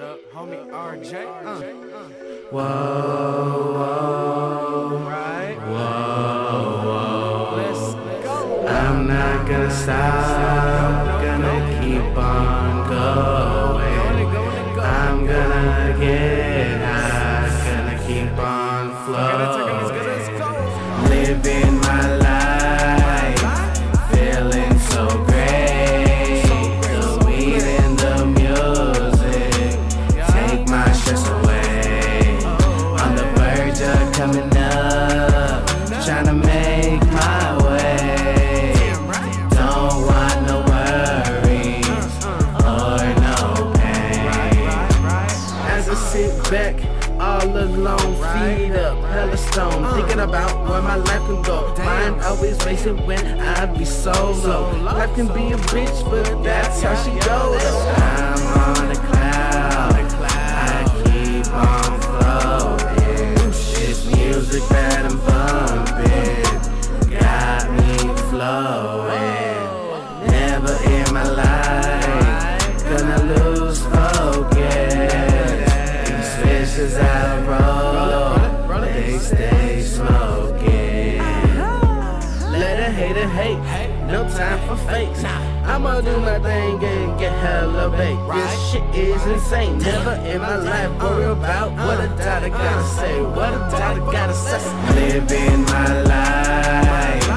The homie RJ. Uh, Whoa, whoa, right. whoa, whoa. Let's go. I'm not gonna stop, gonna keep on going. I'm gonna get high, gonna keep on flowing. Living coming up, trying to make my way. Don't want no worries or no pain. As I sit back, all alone, feet up, hella stone, thinking about where my life can go. Mind always racing when I be solo. Life can be a bitch, but that's how she goes. I'm on a cloud, I keep on flowing. Never in my life gonna lose focus. These fishes I roll, they stay smoking. Let a hater hate, no time for fakes. I'ma do my thing and get hella baked. This shit is insane. Never in my life worry about what a daughter gotta say. What a daughter gotta say. Living my life,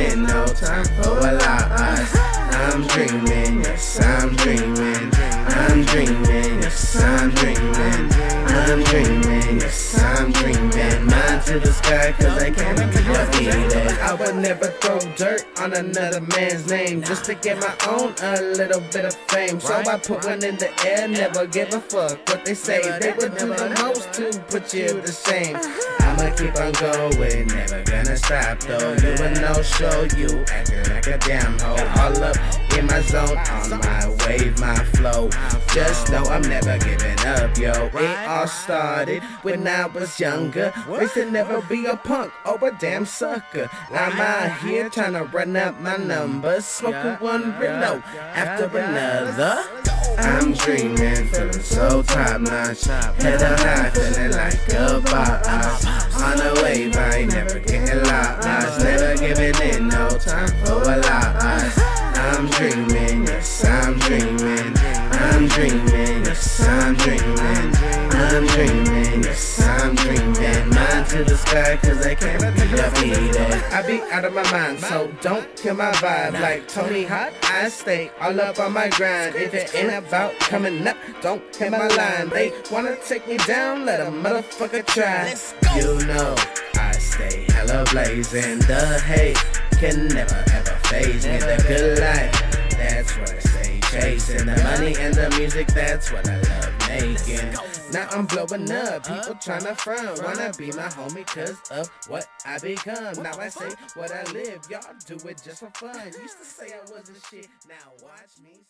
in, no time for a loss. I'm dreaming, yes, I'm dreaming. I'm dreaming, yes, I'm dreaming. I'm dreaming, yes, I'm dreaming. Mind to the sky, cause I can't never throw dirt on another man's name just to get my own a little bit of fame. So I put one in the air, never give a fuck what they say. They would do the most to put you to shame. I'ma keep on going, never gonna stop though. You a no show, you acting like a damn hoe. All up in my zone, on my wave, my flow. Just know I'm never giving up, yo. It all started when I was younger. To never be a punk or a damn sucker. I'm out here trying to run up my numbers, smoking one Reno after another. I'm dreaming, feeling so top notch. Head on high, feeling like a boss. On the wave, I ain't never getting lost. Never giving in, no time for a loss. I'm dreaming, yes, I'm dreaming. I'm dreaming, yes, I'm dreaming. I'm dreaming, yes, I'm dreaming. To the sky, cause I can't be defeated. I be out of my mind, so don't kill my vibe. Like Tony Hawk, I stay all up on my grind. If it ain't about coming up, don't hit my line. They wanna take me down, let a motherfucker try. You know, I stay hella blazing. The hate can never ever faze me. The good life, that's what chasing. The money and the music, that's what I love making. Now I'm blowing up, people tryna front. Wanna be my homie cause of what I become. Now I say what I live, y'all do it just for fun. Used to say I wasn't shit, now watch me.